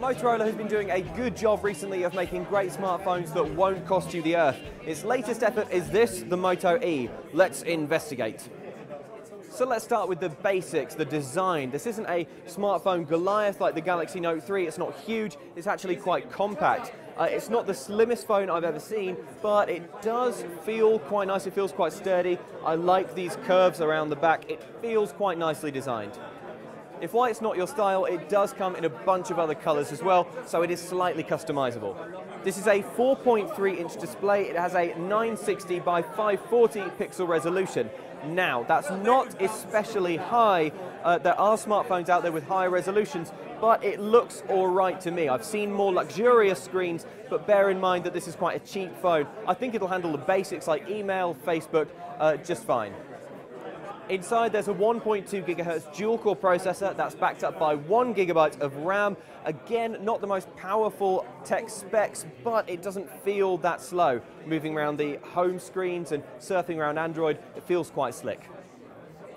Motorola has been doing a good job recently of making great smartphones that won't cost you the earth. Its latest effort is this, the Moto E. Let's investigate. So let's start with the basics, the design. This isn't a smartphone Goliath like the Galaxy Note 3. It's not huge, it's actually quite compact. Uh, it's not the slimmest phone I've ever seen, but it does feel quite nice. It feels quite sturdy. I like these curves around the back. It feels quite nicely designed. If white's not your style, it does come in a bunch of other colors as well, so it is slightly customizable. This is a 4.3 inch display. It has a 960 by 540 pixel resolution. Now, that's not especially high. Uh, there are smartphones out there with higher resolutions, but it looks all right to me. I've seen more luxurious screens, but bear in mind that this is quite a cheap phone. I think it'll handle the basics like email, Facebook, uh, just fine. Inside there's a 1.2 gigahertz dual-core processor that's backed up by one gigabyte of RAM. Again, not the most powerful tech specs, but it doesn't feel that slow. Moving around the home screens and surfing around Android, it feels quite slick.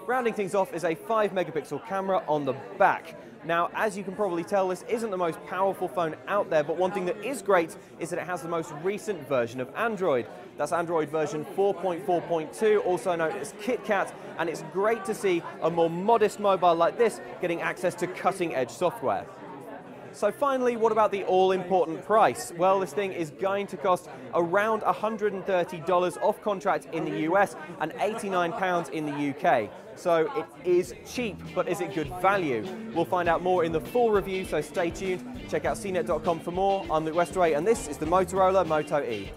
Rounding things off is a 5 megapixel camera on the back. Now, as you can probably tell, this isn't the most powerful phone out there, but one thing that is great is that it has the most recent version of Android. That's Android version 4.4.2, also known as KitKat, and it's great to see a more modest mobile like this getting access to cutting-edge software. So finally, what about the all-important price? Well, this thing is going to cost around $130 off contract in the US and 89 pounds in the UK. So it is cheap, but is it good value? We'll find out more in the full review, so stay tuned. Check out cnet.com for more. I'm Luke Westaway, and this is the Motorola Moto E.